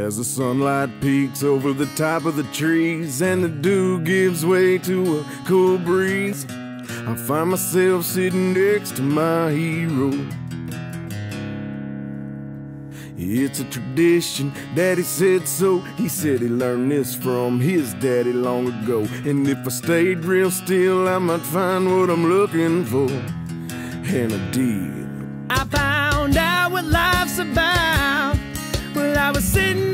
As the sunlight peeks over the top of the trees and the dew gives way to a cool breeze, I find myself sitting next to my hero. It's a tradition, Daddy said so. He said he learned this from his daddy long ago. And if I stayed real still, I might find what I'm looking for. And I did. I found out what life's about. When I was sitting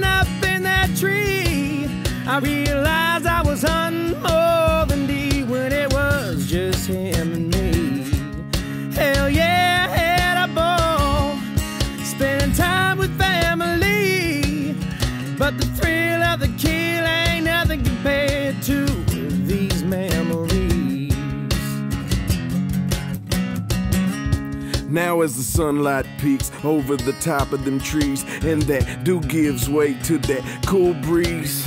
I realized I was hunting more than D when it was just him and me. Hell yeah, had a ball, spending time with family. But the thrill of the kill ain't nothing compared to these memories. Now as the sunlight peeks over the top of them trees and that dew gives way to that cool breeze,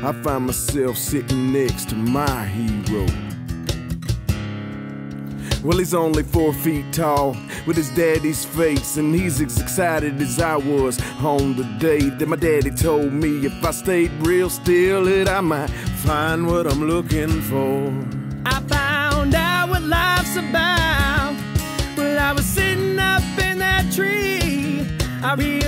I find myself sitting next to my hero. Well, he's only four feet tall with his daddy's face, and he's as excited as I was on the day that my daddy told me if I stayed real still, that I might find what I'm looking for. I found out what life's about when I was sitting up in that tree. I realized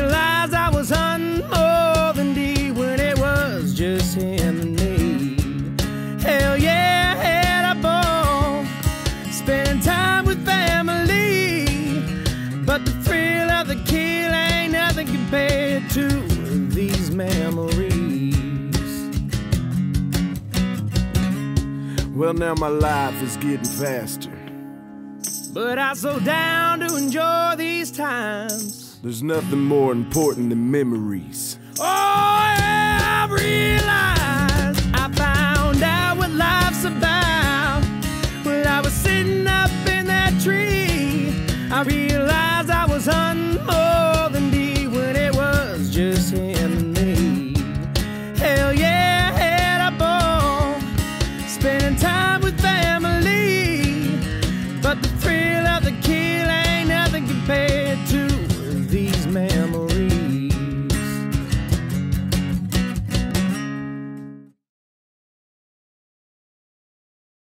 Well, now my life is getting faster. But I'm so down to enjoy these times. There's nothing more important than memories. Oh, yeah, I realized I found out what life's about. When I was sitting up in that tree, I realized